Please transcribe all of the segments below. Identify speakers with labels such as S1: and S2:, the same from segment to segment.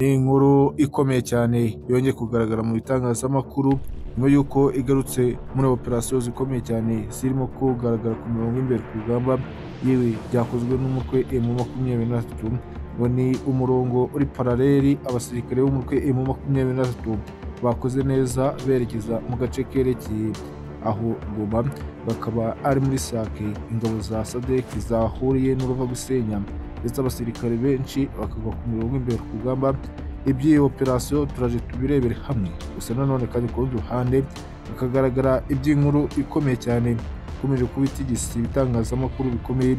S1: ni inkuru ikomeye cyane yongeye kugaragara mu bitangazamakuru nyuma y'uko igarutse muri operasiyo zikomeye cyane zirimo kugaragara ku mirongo imbere ku rugamba yewe byakozwe n'umutwe emu makumyabiri na gatatu ngo ni umurongo uri paraleli abasirikare b'umutwe emu makumyabiri na gatatu bakoze neza berekeza mu gace kerekeye aho Goma bakaba ari muri sake ingabo za sadek zahuriye n'uruva gusenya. Ndetse abasirikare benshi bakagwa ku mirongo imbere ku rugamba. Iby'iyi operasiyo turaje tubirebere hamwe. Gusa nanone kandi ku rundi ruhande hakagaragara iby'inkuru ikomeye cyane. Ikomeje kuba itigisa ibitangazamakuru bikomeye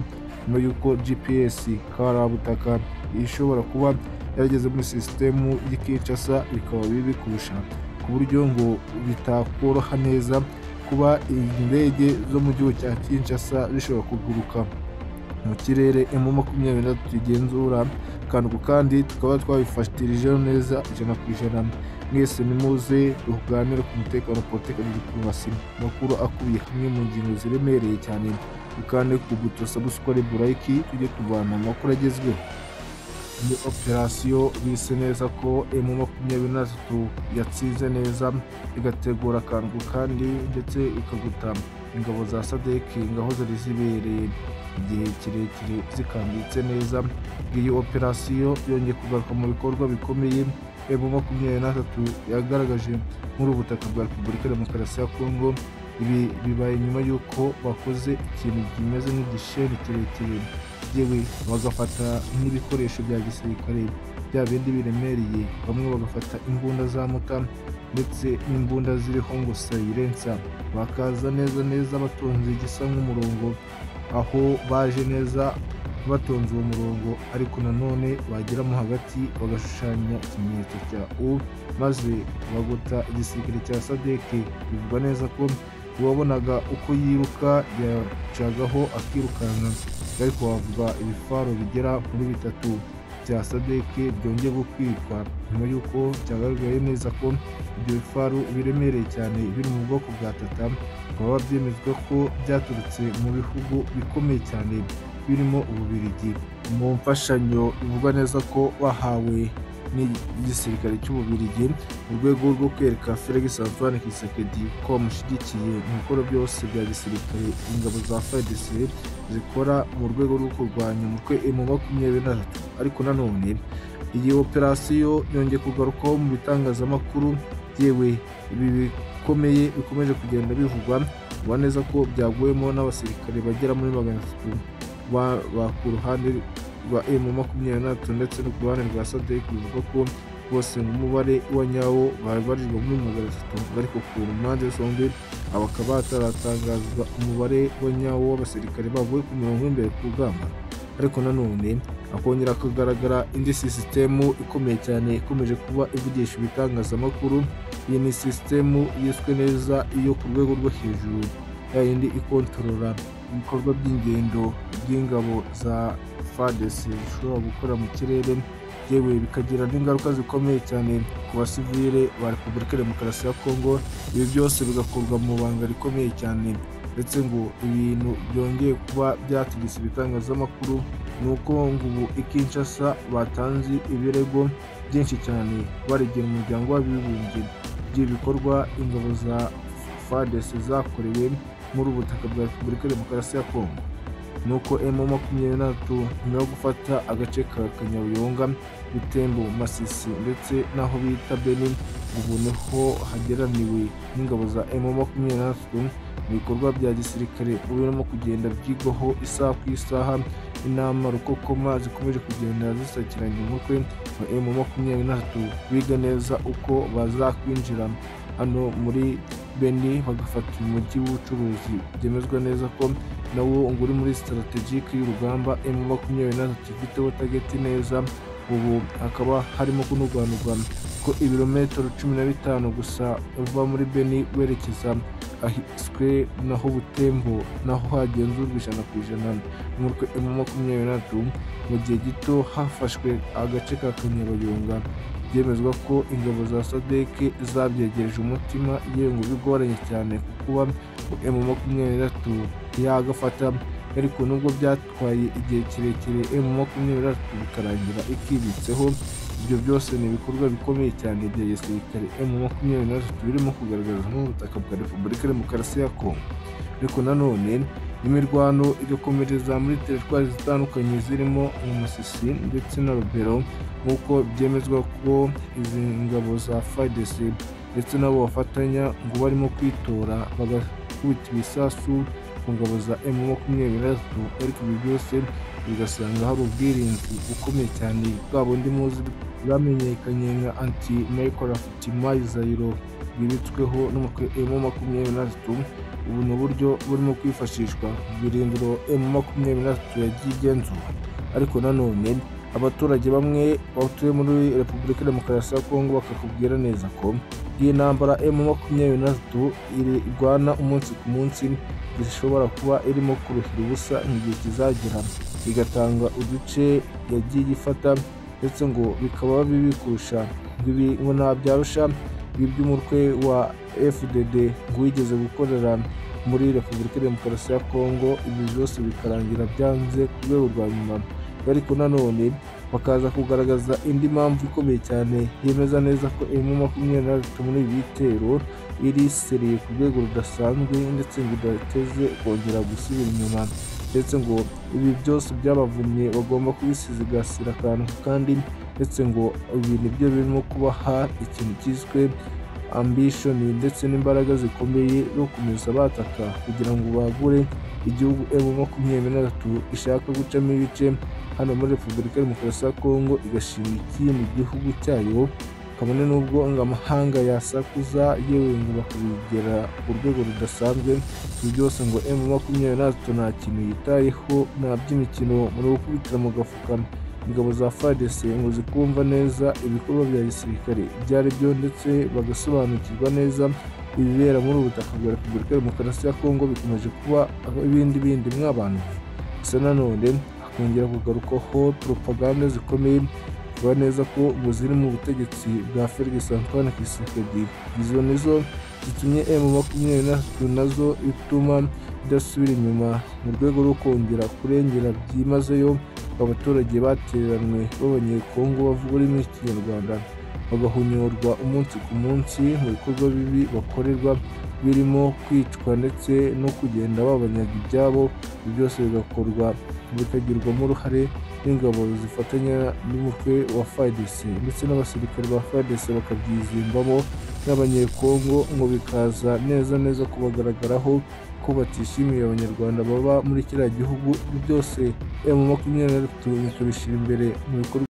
S1: nyuma y'uko gps karabutaka ishobora kuba yarageze muri sisitemu y'ikinshasa bikaba bibi kurusha ku buryo ngo bitakoroha neza kuba indege zo mu gihugu cya kinshasa zishobora kuguruka. Mu kirere emu makumyabiri na akantu ku kandi tukaba twabifatirijeho neza ijana ku ijana. Mwese nimuze tuganire ku mutekano politiki na diplomasi. Amakuru akubiye hamwe mu ngingo ziremereye cyane. Dukande ku buto subscribe like tujye tuvana amakuru agezweho. Ni operasiyo bise neza ko emu makumyabiri na gatatu yatsinze neza igategura akantu kandi ndetse ikaguta ingabo za sadeki ngaho zari zibereye. Igihe kirekire zikambitse neza. Iyi operasiyo yongeye kugaruka mu bikorwa bikomeye emu makumyabiri na gatatu yagaragaje muri ubutaka bwa repubulika ya demokarasi ya kongo ibi bibaye nyuma y'uko bakoze ikintu kimeze nk'igisheni kirekire. Yewe bagafata n'ibikoresho bya gisirikare bya bindi biremereye. Bamwe bagafata imbunda za muta ndetse n'imbunda ziriho ngo sayirensa bakaza neza neza batonze igisa nk'umurongo. Aho baje neza batonze uwo murongo ariko nanone bageramo hagati bagashushanya ikimenyetso cya u maze bagota igisirikare cya sadeke bivugwa neza ko uwabonaga uko yiruka yacagaho akirukanka. Ariko wavuga ibifaro bigera muri bitatu bya sadeke byongeye gukwirwa nyuma y'uko cyagaragaye neza ko ibyo bifaru biremereye cyane biri mu bwoko bwa tata bikaba byemezwa ko byaturutse mu bihugu bikomeye cyane birimo ububirigi. Mu mfashanyo bivugwa neza ko bahawe n'igisirikare cy'ububirigi mu rwego rwo kwereka Felix Antoine Tshisekedi ko bamushyigikiye mu bikorwa byose bya gisirikare ingabo za FARDC zikora mu rwego rwo kurwanya umutwe M makumyabiri na gatatu ariko nanone iyi operasiyo yongeye kugarukaho mu bitangazamakuru yewe ibi bikomeye bikomeje kugenda bivugwa ubona neza ko byaguyemo n'abasirikare bagera muri magana atatu ku ruhande rwa emu makumyabiri na ndetse no ku ruhande rwa sadek bivuga ko bose nk'umubare wa nyawo babarirwa muri magana atatu ariko ku mpande zombi bakaba hataratangazwa umubare wa nyawo w'abasirikare bavuye ku mirongo y'imbere ku rugamba. Ariko nanone hakongera hakagaragara indi sisitemu ikomeye cyane ikomeje kuba ivugisha ibitangazamakuru. Iyi ni sisitemu yiswe neza iyo ku rwego rwo hejuru yayindi ikontorora ibikorwa by'ingendo by'ingabo za fadesi zishobora gukora mu kirere. Yewe bikagira n'ingaruka zikomeye cyane ku basivile ba repubulika ya demokarasi ya kongo. Ibi byose bigakorwa mu banga rikomeye cyane. Ndetse ngo ibintu byongeye kuba byatigisa ibitangazamakuru ni uko ngo ubu ikinshasa batanze ibirego byinshi cyane baregera umuryango w'abibumbye. By'ibikorwa ingabo za fadesi zakorewe muri ubu butaka bwa repubulika ya demokarasi ya kongo nuko emu makumyabiri na gatatu nyuma yo gufata agace ka kanyabuyonga bitembo masisi ndetse n'aho bita beni ubu ni ho hageraniwe n'ingabo za emu makumyabiri na gatatu mu bikorwa bya gisirikare birimo kugenda byigwaho isaha ku isaha inama rukokoma zikomeje kugenda zisakiranya umutwe wa emu makumyabiri na gatatu biga neza uko bazakwinjira hano muri beni bagafata umujyi w'ubucuruzi. Byemezwa neza ko nawo ngo uri muri sitarategike y'urugamba emu makumyabiri na gatatu ifiteho tageti neza ubu hakaba harimo kunurwanurwa ko ibirometero cumi na bitanu gusa uva muri beni werekeza ahiswe naho butembo naho hagenzurwa ijana ku ijana. Na gatatu mu gihe gito hafashwe agace ka kanyabayonga. Byemezwa ko ingabo za sadeke zabyegereje umutima yewe ngo bigoranye cyane kuba emu makumyabiri na gatatu yagafata ariko nubwo byatwaye igihe kirekire emu makumyabiri na gatatu bikarangira ikibitseho. Ibyo byose ni ibikorwa bikomeye cyane bya gisirikare. Emu makumyabiri na gatatu birimo kugaragaza nk'ubutaka bwa repubulika demokarasi ya kongo ariko nanone imirwano igakomereza muri teritwari zitandukanye zirimo Masisi ndetse na Rubero nk'uko byemezwa ko izi ngabo za FARDC ndetse n'abo bafatanya ngo barimo kwitora bagakubita ibisasu ku ngabo za M makumyabiri na ariko ibi byose bigasanga hari ubwirinzi bukomeye cyane bwa bundi muzi bwamenyekanye nka anti microlafti mayizayiro bwibitsweho n'umutwe M makumyabiri na ubu ni uburyo burimo kwifashishwa mu birindiro M makumyabiri na yagiye igenzura. Ariko nanone abaturage bamwe batuye muri repubulika demokarasi ya kongo bakakubwira neza ko iyi ntambara M makumyabiri na gatatu irwana umunsi ku munsi zishobora kuba irimo kuruhira ubusa igihe kizagera. Igatanga uduce yagiye ifata ndetse ngo bikaba bibi kurusha. Ibi ngo nta byarusha iby'umutwe wa FDD ngo wigeze gukorera muri repubulika demokarasi ya kongo ibi byose bikarangira byanze ku rwego rwa nyuma. Ariko nanone bakaza kugaragaza indi mpamvu ikomeye cyane yemeza neza ko emu makumyabiri na gatatu muri ibi bitero iri seriye ku rwego rudasanzwe ndetse ngo idateze kongera gusubira inyuma. Ndetse ngo ibi byose byabavumye bagomba kubisigasira akantu kandi ndetse ngo ibi ni byo birimo kubaha ikintu cyiswe ambishoni ndetse n'imbaraga zikomeye zo gukomeza bataka kugira ngo bagure igihugu emu makumyabiri na gatatu ishaka gucamo ibice hano muri repubulika ya demokarasi ya kongo igashinga ikindi gihugu cyayo? Kabone n'ubwo ngo amahanga yasakuza yewe ngo bakabigera ku rwego rudasanzwe ibi byose ngo emu makumyabiri na gatatu nta kintu yitayeho nta by'imikino muri gukubitira mu gafuka. Ingabo za FARDC ngo zikumva neza ibikorwa bya gisirikare ibyo ari byo ndetse bagasobanukirwa neza ibibera muri ubu butaka bwa repubulika ya demokarasi ya kongo bikomeje kuba ibindi bindi mw'abantu. Gusa nanone hakongera kugarukaho propaganda zikomeye bivuga neza ko ngo ziri mu butegetsi bwa Felix Antoine Tshisekedi izo nizo zitumye M makumyabiri na gatatu na zo ituma idasubira inyuma mu rwego rwo kongera kurengera byimazeyo abaturage bateranwe b'abanyekongo bavuga ururimi rw'ikinyarwanda. Bagahunyorwa umunsi ku munsi mu bikorwa bibi bakorerwa birimo kwicwa ndetse no kugenda babanyaga ibyabo. Ibi byose bigakorwa bikagirwamo uruhare n'ingabo zifatanya n'umutwe wa FARDC ndetse n'abasirikare ba FARDC bakabyizimbamo n'abanyekongo ngo bikaza neza neza kubagaragaraho ko batishimiye abanyarwanda baba muri kiriya gihugu. Byose mu makumyabiri na gatatu bikabishyira imbere mu bikorwa